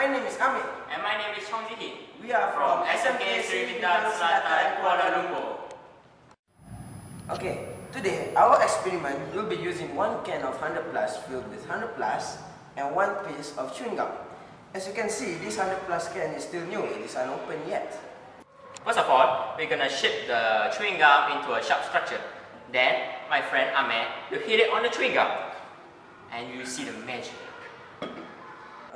My name is Amir. And my name is Chong Ji We are from SMK Seri Bintang Selatan, Kuala Lumpur. Okay, today our experiment will be using one can of 100 plus filled with 100 plus and one piece of chewing gum. As you can see, this 100 plus can is still new, it is unopened yet. First of all, we're gonna shape the chewing gum into a sharp structure. Then, my friend Amir will hit it on the chewing gum. And you see the magic.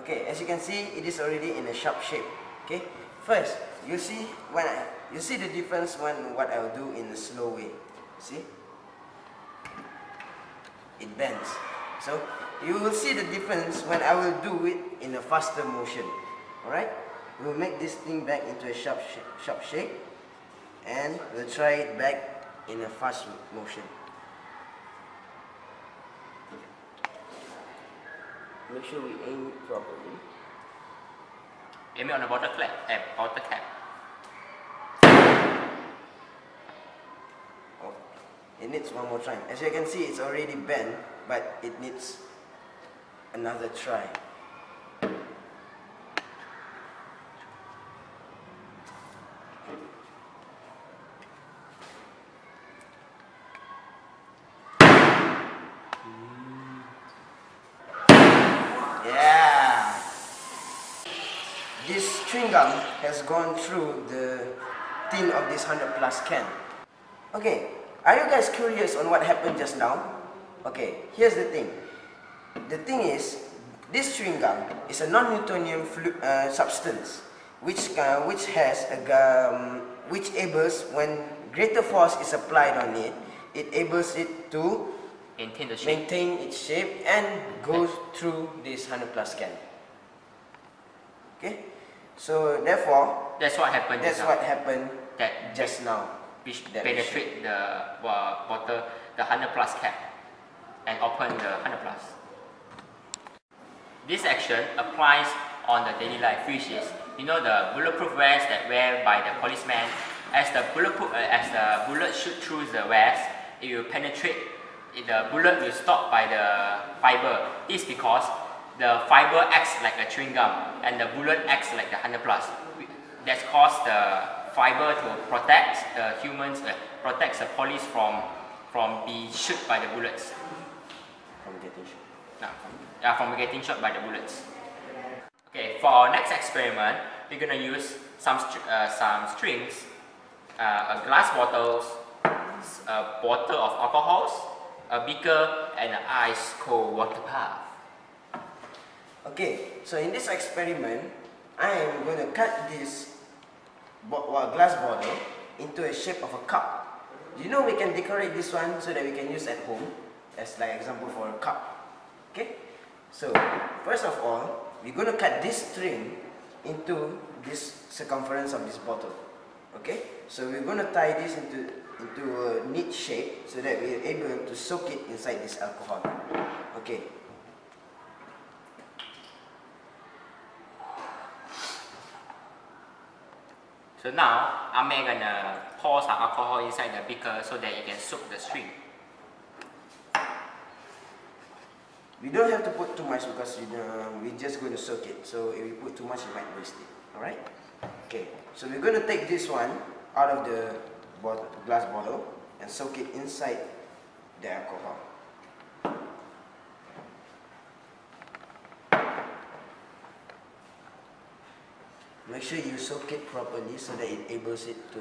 Okay, as you can see, it is already in a sharp shape. Okay, first, you see when I, you see the difference when what I will do in a slow way. See, it bends. So you will see the difference when I will do it in a faster motion. All right, we will make this thing back into a sharp shape, sharp shape, and we'll try it back in a fast motion. Make sure we aim it properly. Aim it on the bottle cap. Eh, bottle cap. Oh, it needs one more try. As you can see, it's already bent, but it needs another try. Yeah. This chewing gum has gone through the tin of this 100 plus can. Okay, are you guys curious on what happened just now? Okay, here's the thing. The thing is, this chewing gum is a non-Newtonian uh, substance, which uh, which has a um, which ables when greater force is applied on it, it ables it to Maintain the shape. maintain its shape and goes through this 100 plus can. Okay, so therefore, That's what happened that's now. what happened That just now. which that penetrate the uh, bottle, the 100 plus cap and open the 100 plus. This action applies on the daily life, which is, you know, the bulletproof vest that wear by the policeman. As the bulletproof, uh, as the bullet shoot through the vest, it will penetrate. The bullet will stop by the fiber. Is because the fiber acts like a chewing gum, and the bullet acts like the 100 plus. That's caused the fiber to protect the humans, uh, protects the police from from being shot by the bullets. From getting shot. Yeah, from, yeah, from getting shot by the bullets. Okay, for our next experiment, we're gonna use some str- uh, some strings, uh, a glass bottles, a bottle of alcohols, a beaker, and an ice cold water bath. Okay, so in this experiment, I am going to cut this glass bottle into a shape of a cup. You know we can decorate this one so that we can use at home as like example for a cup. Okay, so first of all, we're going to cut this string into this circumference of this bottle. Okay, so we're going to tie this into into a neat shape so that we're able to soak it inside this alcohol. Okay, So now, I'm gonna pour some alcohol inside the beaker so that it can soak the string. We don't have to put too much because you know, we're just going to soak it. So if we put too much, we might waste it. Alright? Okay. So we're going to take this one out of the bottle, glass bottle and soak it inside the alcohol. Make sure you soak it properly so that it enables it to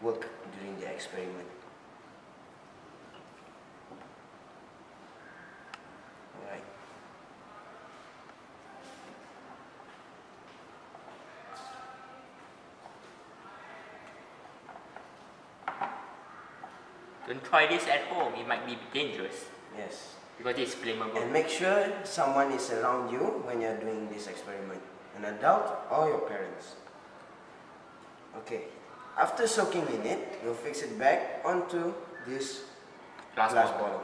work during the experiment. Alright. Don't try this at home, it might be dangerous Yes. because it's flammable. And make sure someone is around you when you're doing this experiment. An adult or your parents. Okay. After soaking in it, you'll fix it back onto this Glass glass bottle. bottle.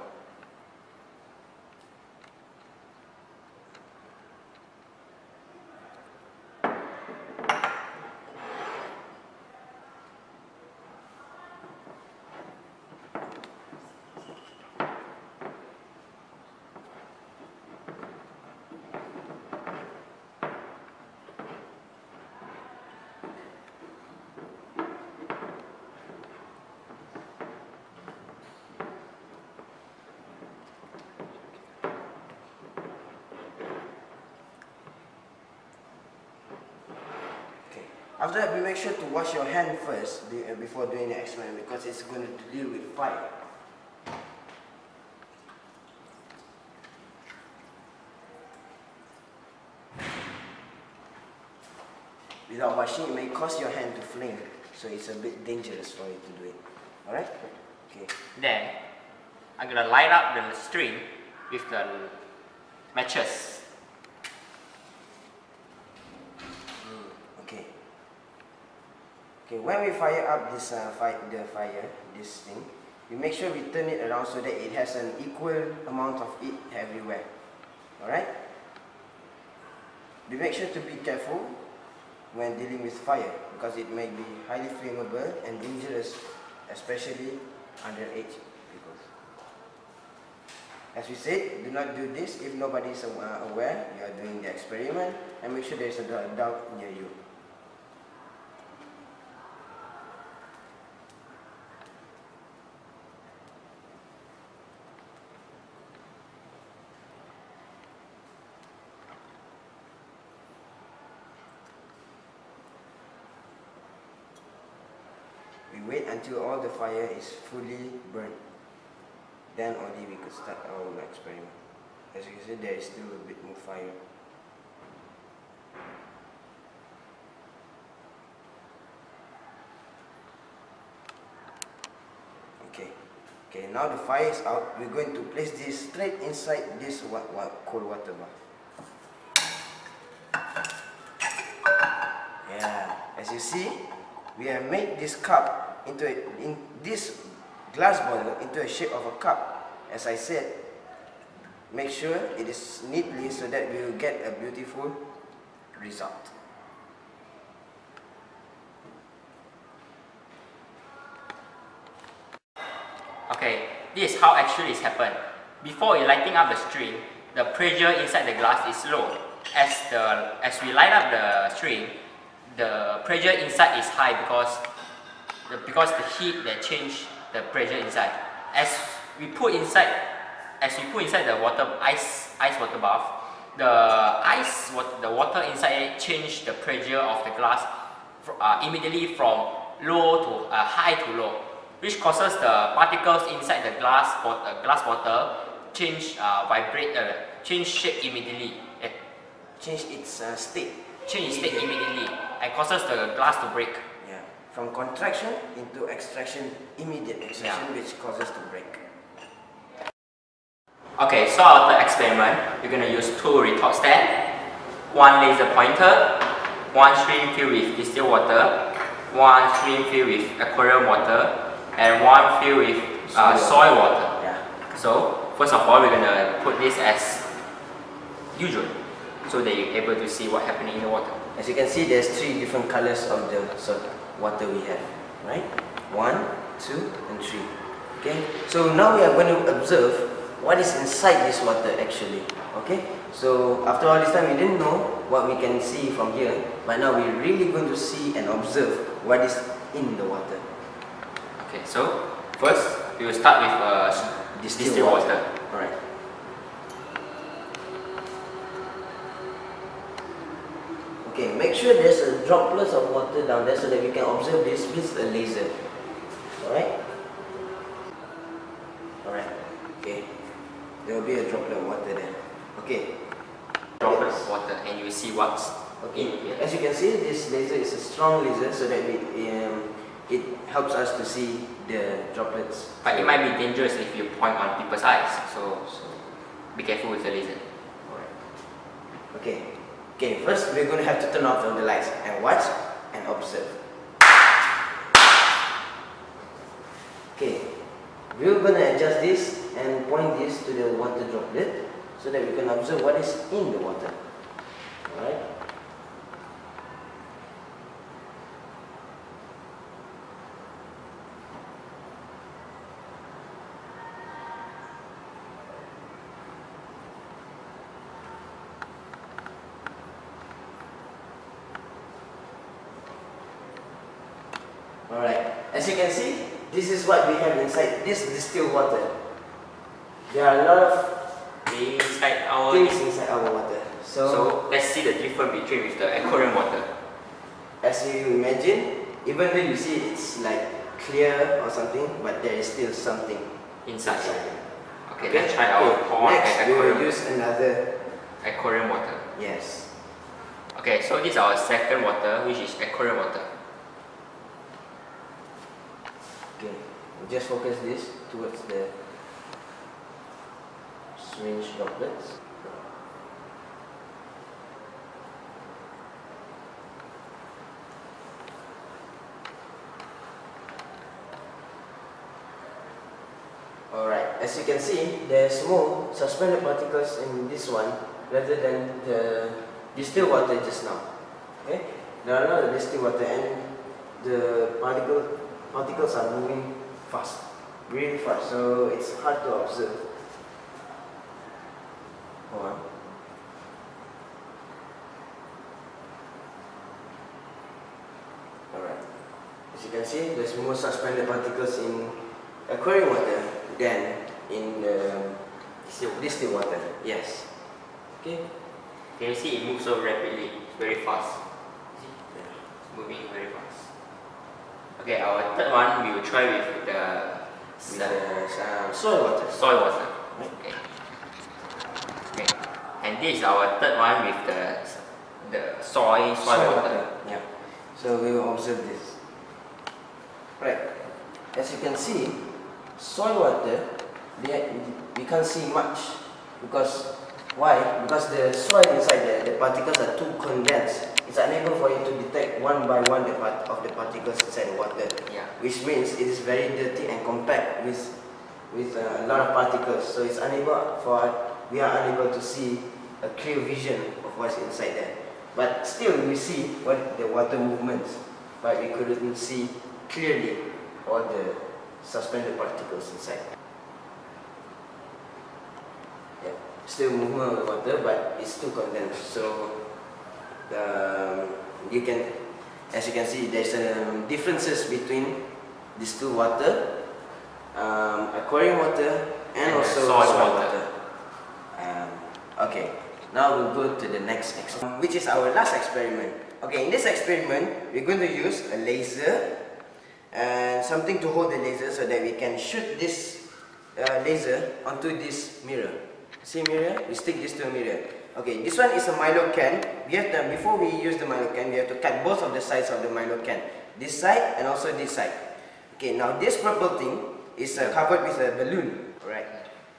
After that, we make sure to wash your hand first uh, before doing the experiment because it's going to deal with fire. Without washing, it may cause your hand to flame, so it's a bit dangerous for you to do it. Alright? Okay. Then I'm gonna light up the string with the matches. Okay. Okay, when we fire up this uh, fi the fire, this thing, we make sure we turn it around so that it has an equal amount of it everywhere. Alright? We make sure to be careful when dealing with fire because it may be highly flammable and dangerous, especially underage people. As we said, do not do this if nobody is aware you are doing the experiment and make sure there is a adult near you. We wait until all the fire is fully burned. Then only we could start our experiment. As you can see, there is still a bit more fire. Okay. Okay, now the fire is out. We're going to place this straight inside this cold water bath. Yeah, as you see, we have made this cup into a, in this glass bottle into a shape of a cup. As I said, make sure it is neatly so that we will get a beautiful result. Okay, this is how actually it's happened. Before lighting up the string, the pressure inside the glass is low. As the as we light up the string, the pressure inside is high because the, because the heat that change the pressure inside. As we put inside, as we put inside the water ice ice water bath, the ice wat- the water inside change the pressure of the glass uh, immediately from low to uh, high to low, which causes the particles inside the glass uh, glass bottle change uh, vibrate uh, change shape immediately. Change its uh, state. change state immediately and causes the glass to break. From contraction into extraction, immediate extraction, Yeah. which causes to break. Okay, so after the experiment, we're gonna use two retort stand, one laser pointer, one stream filled with distilled water, one stream filled with aquarium water, and one filled with uh, Soil soil water. Yeah. So first of all, we're gonna put this as usual, so that you're able to see what happening in the water. As you can see, there's three different colors of the salt water we have, right? One, two, and three. Okay. So now we are going to observe what is inside this water actually. Okay. So after all this time, we didn't know what we can see from here, but now we're really going to see and observe what is in the water. Okay, so first we will start with uh, Distilled water. water. All right. Okay, make sure there's a droplets of water down there so that we can observe this with a laser. Alright? Alright. Okay. There will be a droplet of water there. Okay. Drop of water, and you will see what's Okay. in here. As you can see, this laser is a strong laser so that it, um, it helps us to see the droplets. But it might be dangerous if you point on people's eyes, so, so be careful with the laser. Alright. Okay. Okay, first we're going to have to turn off all the lights and watch and observe. Okay. We're going to adjust this and point this to the water droplet so that we can observe what is in the water. Alright? What we have inside this distilled water. There are a lot of Inside our things inside our water. So, so let's see the difference between with the aquarium water. as you imagine, even though you see it's like clear or something, but there is still something Inside. inside. Okay, let's try our Okay, pond Next, and we will use another. aquarium water. Yes. Okay, so this is our second water, which is aquarium water. Okay. Just focus this towards the syringe droplets. Alright, as you can see, there's more suspended particles in this one rather than the distilled water just now. Okay? There are a distilled water and the particle, particles are moving fast, really fast, so it's hard to observe. Hold on. Alright. As you can see, there's more suspended particles in aquarium water than in the Distilled. distilled water. Yes. Okay. Can you see it moves so rapidly? It's very fast. See? It's moving very fast. Okay, our third one we will try with the With the uh, soil water. soil water. Okay. Okay. And this is our third one with the the soy soil, water. Yeah. So we will observe this. Right. As you can see, soil water, they, we can't see much because why? Because the soil inside the, the particles are too condensed. It's unable for you to detect one by one the part of the particles inside the water, Yeah. which means it is very dirty and compact with with a lot of particles. So it's unable for we are unable to see a clear vision of what's inside there. But still, we see what the water movements, but we couldn't see clearly all the suspended particles inside. Yeah, still movement of the water, but it's too condensed. So um, you can, as you can see, there's um, differences between these two water, um, aquarium water, and, And also soil soil water. water. Um, okay, now we'll go to the next experiment, which is our last experiment. Okay, in this experiment, we're going to use a laser and something to hold the laser so that we can shoot this uh, laser onto this mirror. See mirror? We stick this to a mirror. Okay, this one is a Milo can. We have to, before we use the Milo can, we have to cut both of the sides of the Milo can. This side and also this side. Okay, now this purple thing is uh, covered with a balloon. Alright.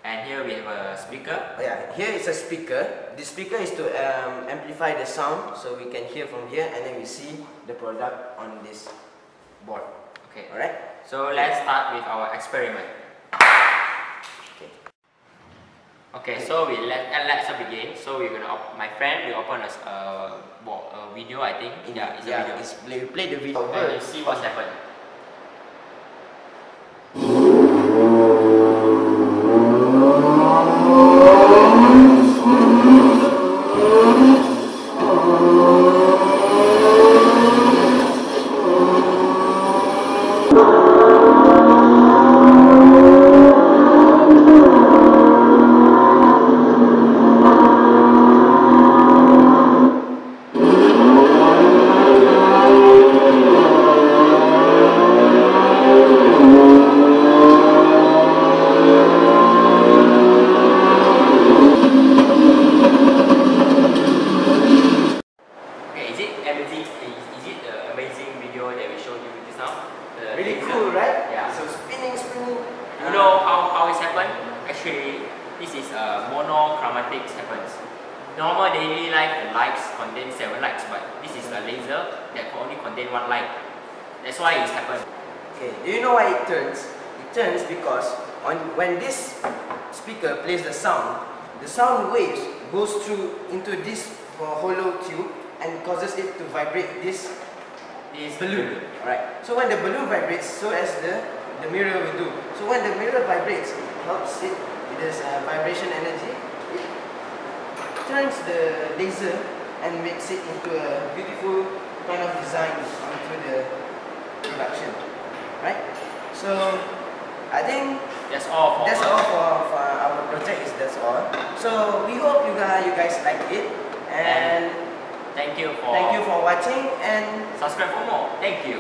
And here we have a speaker. Oh, yeah, here is a speaker. The speaker is to um, amplify the sound so we can hear from here and then we see the product on this board. Okay. Alright? So let's start with our experiment. Okay, so we let uh, let's begin. So we're gonna op- my friend will open a, s- uh, a video. I think. Yeah, it's a video. it's play, we play the video. And you see what's happened. Monochromatic happens. Normal daily life, the lights contain seven lights, but this is a laser that can only contain one light. That's why it's happened. Okay, do you know why it turns? It turns because on when this speaker plays the sound, the sound waves goes through into this hollow tube and causes it to vibrate this This balloon. Alright. So when the balloon vibrates, so as the the mirror will do. So when the mirror vibrates, it helps it. It is uh, vibration energy. Turns the laser and makes it into a beautiful kind of design onto the production. Right? So I think That's all for that's us. all for, for our project is that's all. So we hope you guys you guys like it and Thank you for Thank you for watching and subscribe for more. Thank you.